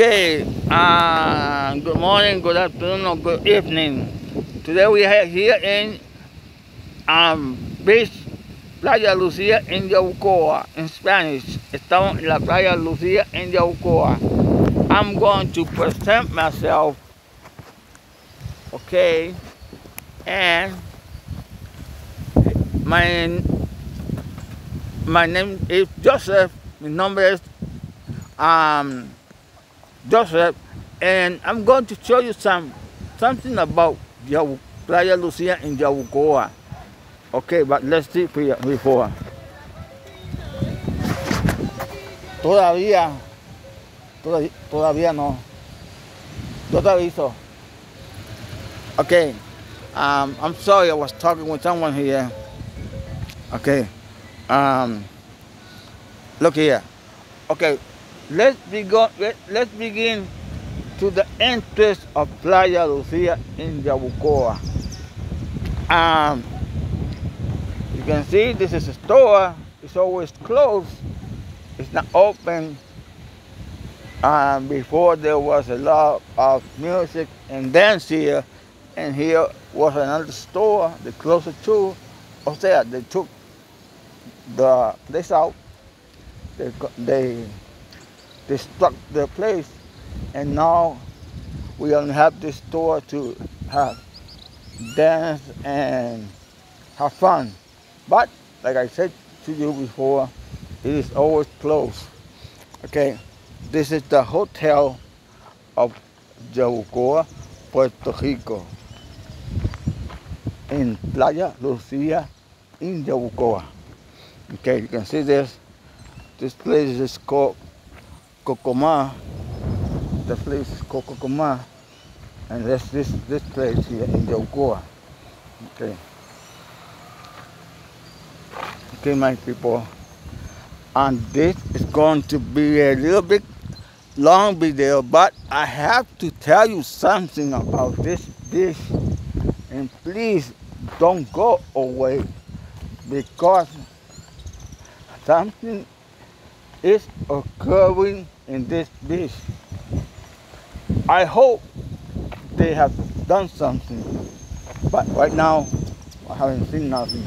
Okay, uh, good morning, good afternoon, or good evening. Today we are here in um, beach Playa Lucia en Yabucoa, in Spanish. Estamos en la Playa Lucia en Yabucoa. I'm going to present myself, okay, and my my name is Joseph. My number is um, Joseph, and I'm going to show you some something about Yabu, Playa Lucia in Yabucoa. Okay, but let's see before. Todavía, todavía, todavía no. Yo te aviso. Okay, um, I'm sorry I was talking with someone here. Okay, um, look here. Okay, let's let's begin to the entrance of Playa Lucia in Yabucoa. Um, you can see this is a store. It's always closed. It's not open. Um, before there was a lot of music and dance here, and here was another store, the closer to. O sea, they took the place out. They they they struck the place, and now we only have this store to have dance and have fun. But like I said to you before, it is always closed. Okay, this is the hotel of Yabucoa, Puerto Rico, in Playa Lucia, in Yabucoa. Okay, you can see this. This place is called Cocoma. The place called And that's this this place here in Yabucoa. Okay. Okay, my people. And this is going to be a little bit long video, but I have to tell you something about this dish. And please don't go away because something is occurring in this dish. I hope they have done something, but right now I haven't seen nothing.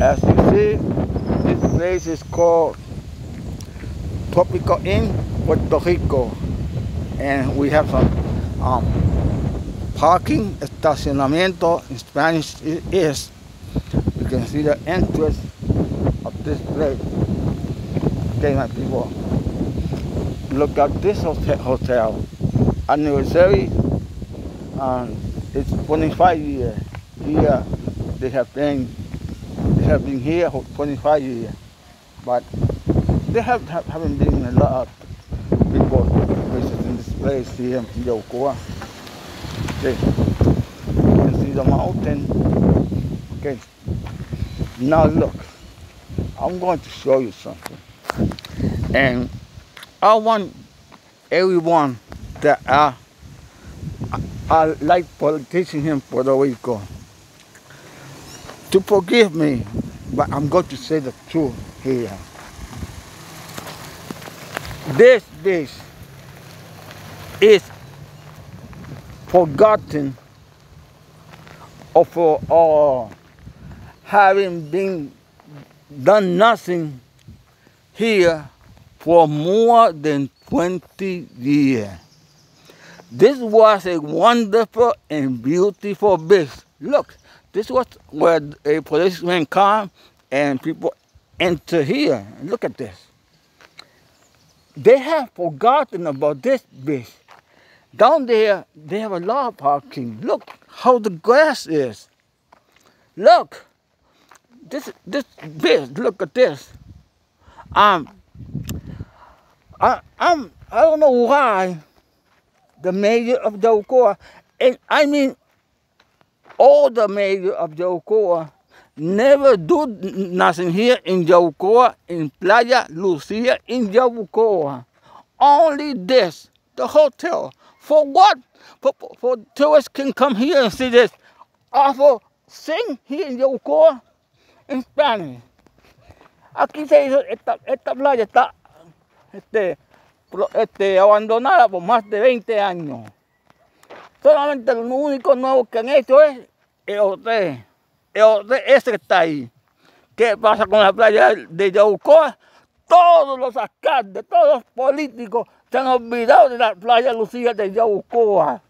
As you see, this place is called Tropical Inn, Puerto Rico, and we have some um, parking, estacionamiento, in Spanish it is. You can see the entrance of this place. Okay, my people, look at this hotel. Anniversary, um, it's 25 years. Here, they have been they have been here for 25 years, but they have, have haven't been a lot of people visiting this place here in Yabucoa. Okay, you can see the mountain. Okay, now look, I'm going to show you something, and I want everyone that are, are like politicians in Puerto Rico to forgive me, but I'm going to say the truth here. This dish is forgotten or for or having been done nothing here for more than 20 years. This was a wonderful and beautiful beach. Look, this was where a policeman come and people enter here. Look at this. They have forgotten about this beach. Down there, they have a lot of parking. Look how the grass is. Look, this this beach. Look at this. Um, I I'm I don't know why the mayor of Yabucoa, and I mean all the mayor of Yabucoa never do nothing here in Yabucoa, in Playa Lucia, in Yabucoa. Only this, the hotel. For what? For, for tourists can come here and see this awful thing here in Yabucoa in Spanish. Aquí se hizo, esta, esta playa está este, este, abandonada por más de 20 años. Solamente lo único nuevo que han hecho es el hotel. El hotel ese que está ahí. ¿Qué pasa con la playa de Yaucoa? Todos los alcaldes, todos los políticos se han olvidado de la playa Lucía de Yaucoa.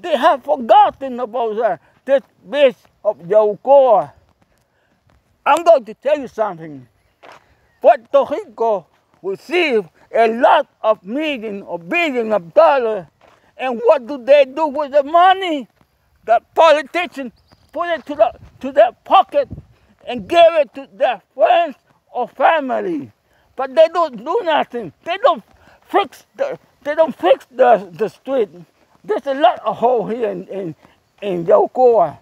They have forgotten about that, this beach of Yaucoa. I'm going to tell you something. Puerto Rico received a lot of millions or billions of dollars. And what do they do with the money? The politicians put it to, the, to their pocket and give it to their friends or family. But they don't do nothing. They don't fix the, they don't fix the, the street. There's a lot of hole here in, in, in Yabucoa.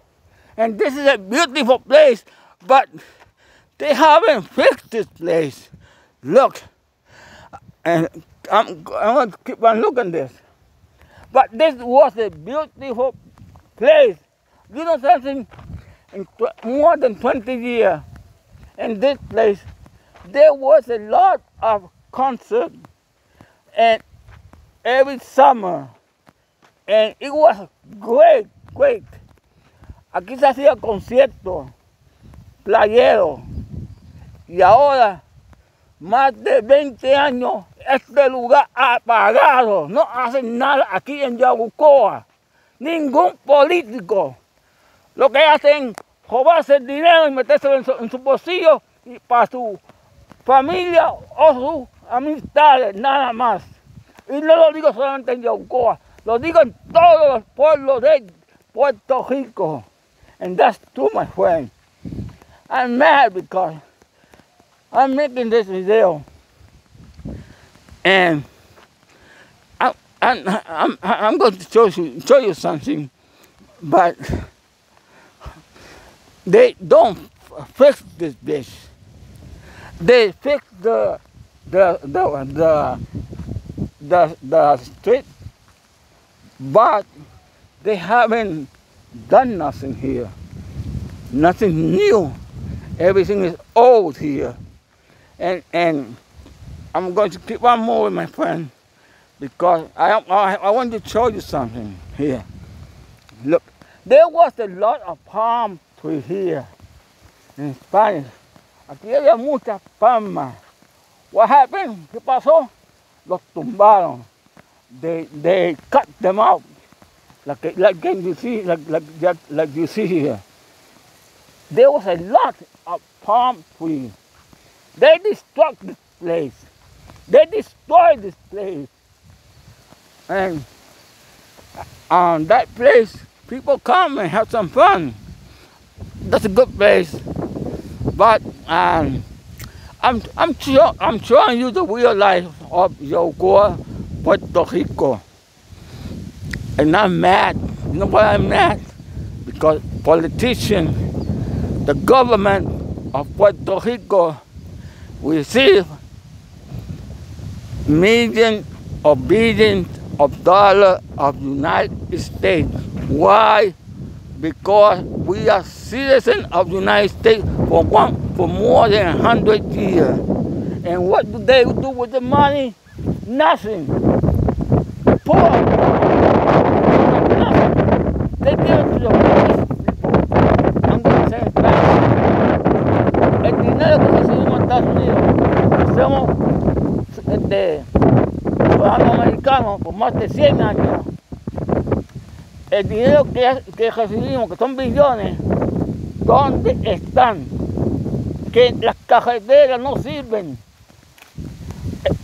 And this is a beautiful place, but they haven't fixed this place. Look, and I'm, I'm going to keep on looking this. But this was a beautiful place. You know something? In more than 20 years, in this place, there was a lot of concerts and every summer. And it was great, great. Aquí se hacía concierto, playero. Y ahora, más de 20 años, este lugar apagado. No hacen nada aquí en Yabucoa. Ningún político. Lo que hacen robarse el dinero y meterse en su, en su bolsillo y para su familia o sus amistades, nada más. Y no lo digo solamente en Yaucoa, lo digo en todos los pueblos de Puerto Rico. And that's true, my friend. I'm mad because I'm making this video. And I, I, I'm, I'm going to show you, show you something, but they don't fix this bitch. They fix the the the the the, the street, but they haven't done nothing here. Nothing new. Everything is old here. And and I'm going to keep on moving, my friend, because I, I, I want to show you something here. Look, there was a lot of palm trees here in Spanish. Aquí había muchas palmas. What happened? ¿Qué pasó? Los tumbaron. They, they cut them out. Like, like you see, like, like, like you see here. There was a lot of palm trees. They destroyed this place. They destroyed this place. And on that place, people come and have some fun. That's a good place. But um, I'm I'm I'm showing you the real life of Yabucoa, Puerto Rico. And I'm mad. You know why I'm mad? Because politicians, the government of Puerto Rico receive millions or billions of dollars of United States. Why? Because we are citizens of the United States for one for more than hundred years. And what do they do with the money? Nothing. Poor. They give it to the poor este, ciudadanos americanos por más de 100 años. El dinero que, que recibimos, que son billones, ¿dónde están? Que las carreteras no sirven.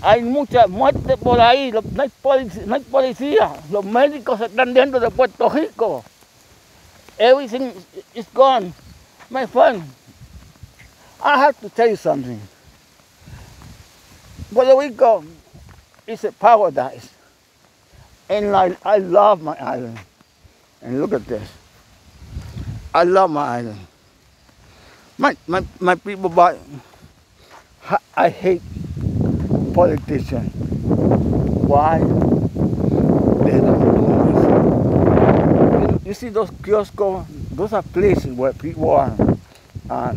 Hay mucha muerte por ahí, no hay, policía, no hay policía. Los médicos están yendo de Puerto Rico. Everything is gone. My friend, I have to tell you something. Puerto Rico is a paradise. And I, I love my island. And look at this. I love my island. My, my, my people, but I hate politicians. Why? They don't. You, see those kiosks? Those are places where people are uh,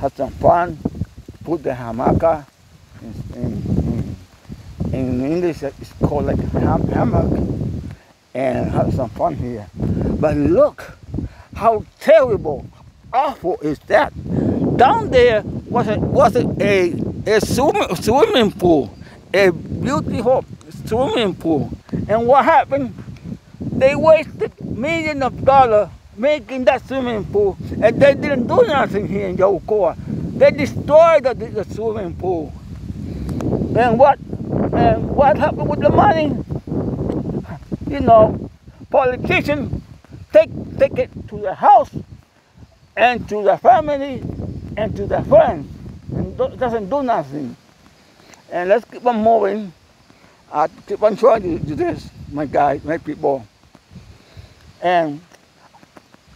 have some fun, put the hamaca in, English it's called like ham- hammock and have some fun here. But look how terrible, awful is that. Down there was a, was a, a, a swim, swimming pool, a beautiful swimming pool. And what happened? They wasted millions of dollars making that swimming pool, and they didn't do nothing here in Yabucoa. They destroyed the, the swimming pool. And what and what happened with the money? You know, politicians take take it to the house and to the family and to the friends and do, doesn't do nothing. And let's keep on moving. I keep on trying to do this, my guys, my people. And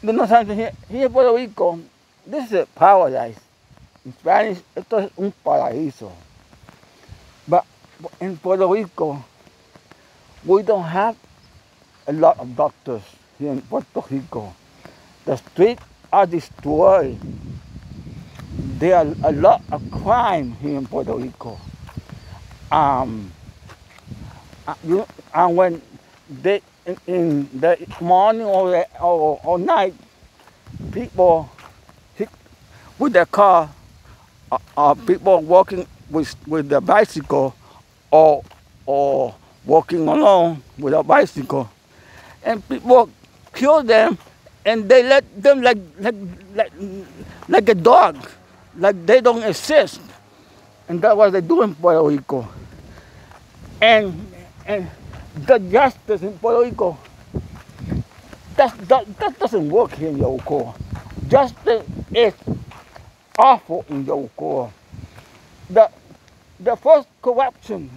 you know something here, here in Puerto Rico, this is a paradise. In Spanish, esto es un paraíso. But in Puerto Rico, we don't have a lot of doctors here in Puerto Rico. The streets are destroyed. There are a lot of crime here in Puerto Rico. Um, uh, you, and when they in, in the morning or, or, or night, people hit with their car, uh, uh, people walking with with their bicycle, or or walking with a bicycle, and people kill them, and they let them like like like, like a dog, like they don't exist, and that's what they do in Puerto Rico. And and the justice in Puerto Rico, that, that, that doesn't work here in Yabucoa. Justice is awful in Yabucoa. The, the first corruptions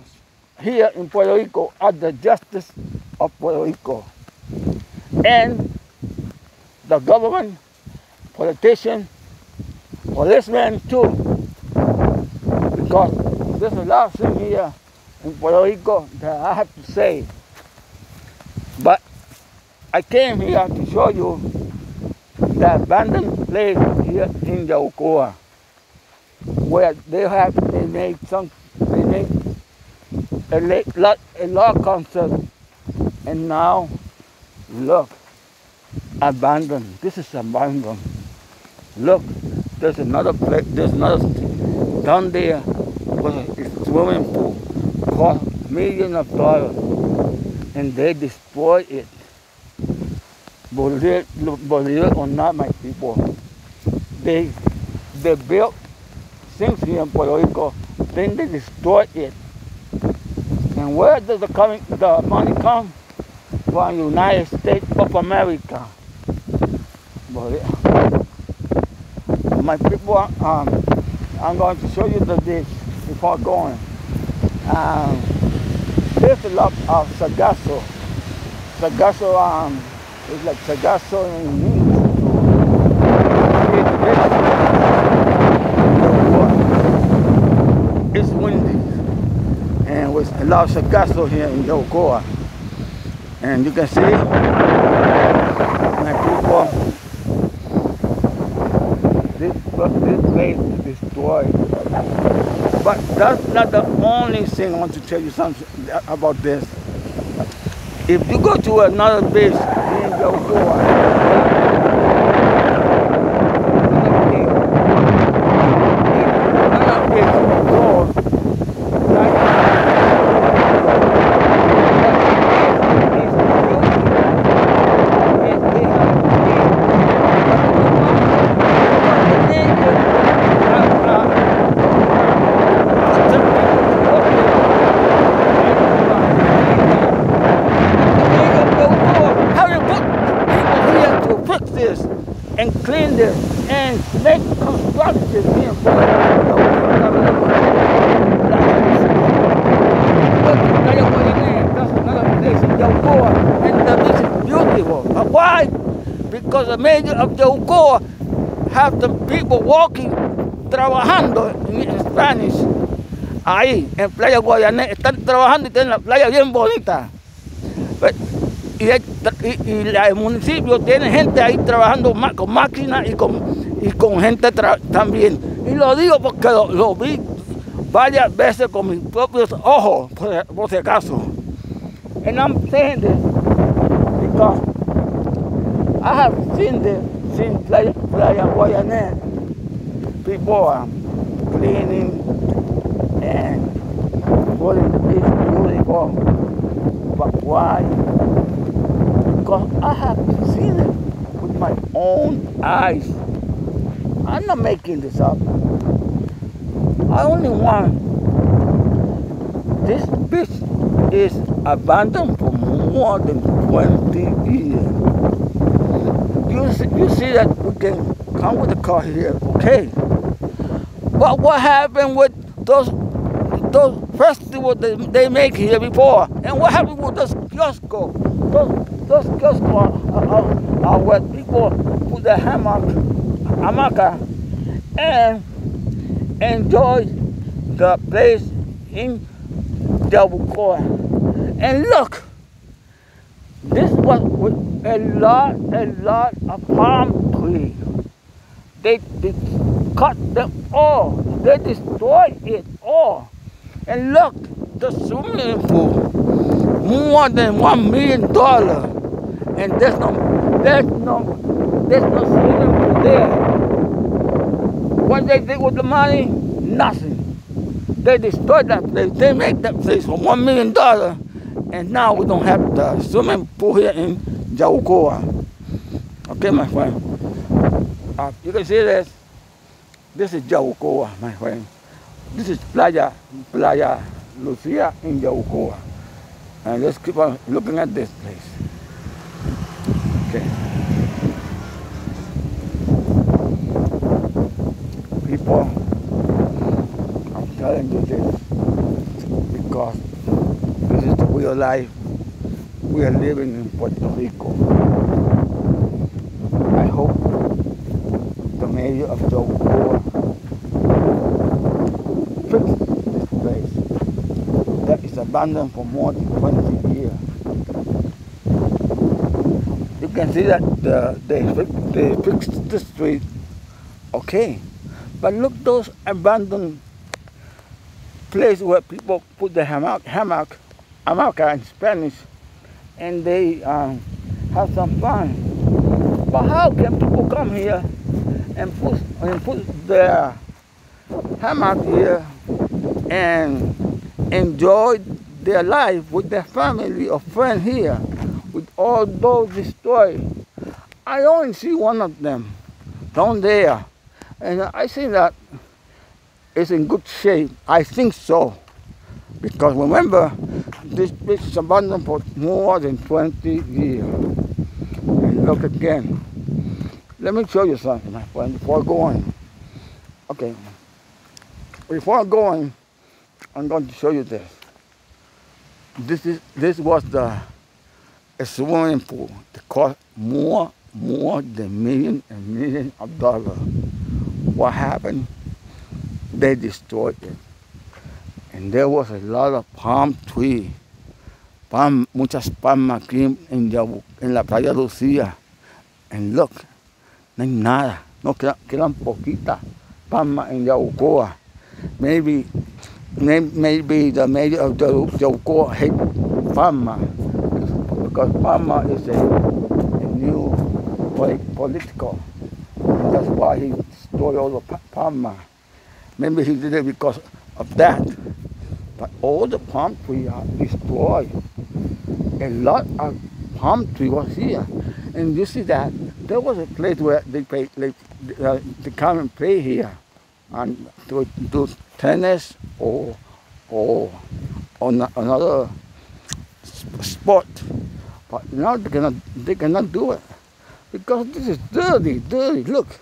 here in Puerto Rico are the justice of Puerto Rico. And the government, politicians, policemen too. Because there's a lot of things here in Puerto Rico that I have to say. But I came here to show you the abandoned place here in Yabucoa where they have they made some they made a law, a law concert and now look abandoned this is abandoned look there's another place there's another down there was a swimming pool cost millions of dollars and they destroy it. Believe, believe it or not, my people, they they built things here in Puerto Rico, then they destroy it. And where does the coming the money come? From the United States of America. But my people, um, I'm going to show you the dish before going. Um, there's a lot of sargazo. Sagasso um, is like sagasso in English. It's windy. And with a sargazo here in Yabucoa. And you can see my people, this, this place is destroyed. But that's not the only thing I want to tell you something about this. If you go to another base in Yabucoa, Yabucoa, that's another place in Yabucoa, and the beach is beautiful. Why? Because the mayor of Yabucoa have the people walking, trabajando en Spanish. Ahí, en Playa Guayané, están trabajando y tienen la playa bien bonita. Y, y- la- el municipio tiene gente ahí trabajando con máquinas y con, y con gente también. Y lo digo porque lo, lo vi varias veces con mis propios ojos, por, por si acaso. And I'm saying this because I have seen this since Playa, Playa Guayané. Are cleaning and the beach beautiful. But why? Because I have seen it with my own eyes. I'm not making this up. I only want this beach is abandoned for more than 20 years. You see, you see that we can come with the car here, okay. But what happened with those those festivals they, they make here before? And what happened with those kiosks? Those, those kiosks are, are, are where people put their hammock, hammock and enjoy the place in Yabucoa. And look, this was with a lot, a lot of palm trees. They, they cut them all. They destroyed it all. And look, the swimming pool, more than one million dollars. And there's no, there's no, there's no swimming pool there. What they did with the money? Nothing. They destroyed that place. They made that place for one million dollars. And now we don't have the swimming pool here in Yabucoa. Okay, my friend. Uh, you can see this. This is Yabucoa, my friend. This is Playa, Playa Lucia in Yabucoa. And let's keep on looking at this place. Okay. I'm telling you this because this is the real life we are living in Puerto Rico. I hope the mayor of Yabucoa fix this place that is abandoned for more than 20 years. You can see that the, they, they fixed the street, okay, but look those abandoned place where people put the hammock, hammock, hamaca in Spanish, and they um, have some fun. But how can people come here and put and put their hammock here and enjoy their life with their family or friends here with all those destroyed? I only see one of them down there, and I see that it's in good shape. I think so. Because remember, this place is abandoned for more than 20 years. And look again. Let me show you something, my friend, before going. Okay. Before going, I'm going to show you this. This is this was the a swimming pool that cost more more than million and million of dollars. What happened? they destroyed it. And there was a lot of palm tree, palm, muchas palmas aquí en, en la playa Lucía. And look, no hay nada, no quedan, quedan poquitas palmas en Yabucoa. Maybe, may- maybe the mayor of Yabu- Yabucoa hate Palma because Palma is a, a new poli- political. That's why he the Pa- Palma. Maybe he did it because of that. But all the palm trees are destroyed. A lot of palm tree was here. And you see that there was a place where they play, they, uh, they come and play here and to do tennis or or no- another sport. But now they cannot they cannot do it because this is dirty, dirty. Look,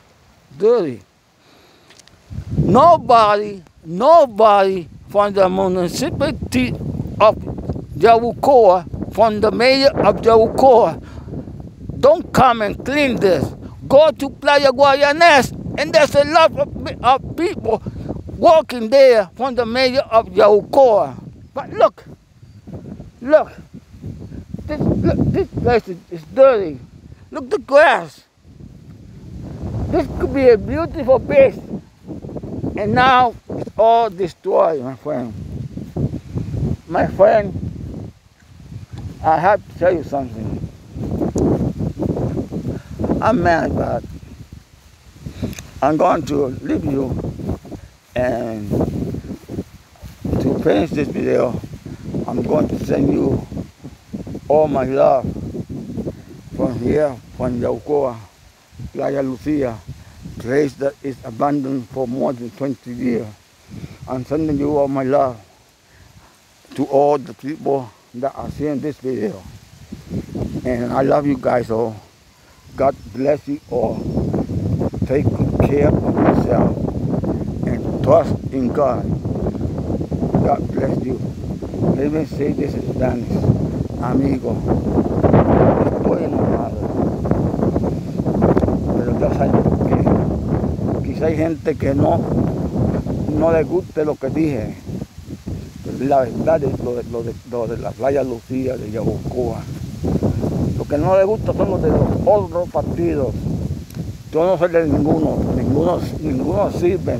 dirty. Nobody, nobody from the municipality of Yabucoa, from the mayor of Yabucoa, don't come and clean this. Go to Playa Guayanes, and there's a lot of, of people walking there from the mayor of Yabucoa. But look, look, this, look, this place is, is dirty. Look the grass. This could be a beautiful place and now it's all destroyed, my friend. My friend, I have to tell you something. I'm mad, but I'm going to leave you and to finish this video, I'm going to send you all my love from here, from Yabucoa, Playa Lucia, place that is abandoned for more than 20 years. I'm sending you all my love to all the people that are seeing this video. And I love you guys all. God bless you all. Take good care of yourself and trust in God. God bless you. Let me say this in Spanish. Amigo, estoy enojado. Pero ya saben quizá hay gente que no, no le guste lo que dije. La verdad es lo de, lo de, lo de la playa Lucía de Yabucoa. Lo que no le gusta son los de los otros partidos. Yo no soy de ninguno, ninguno, ninguno sirven.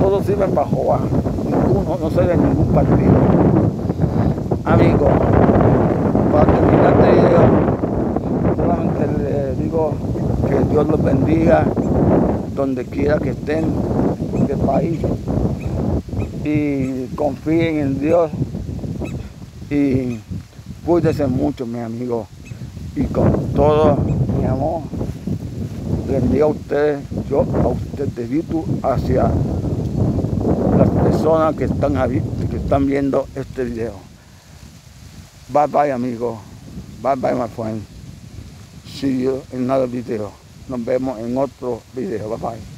Todos sirven bajo Jehová. Ninguno, no soy de ningún partido. Amigo, para terminar este video, solamente le digo que Dios los bendiga donde quiera que estén en este país y confíen en Dios y cuídense mucho, mi amigo. Y con todo mi amor, le envío a ustedes, yo a ustedes dedito hacia las personas que están, que están viendo este video. Bye bye amigo. Bye bye my friend. See you in another video. Nos vemos en otro video. Bye bye.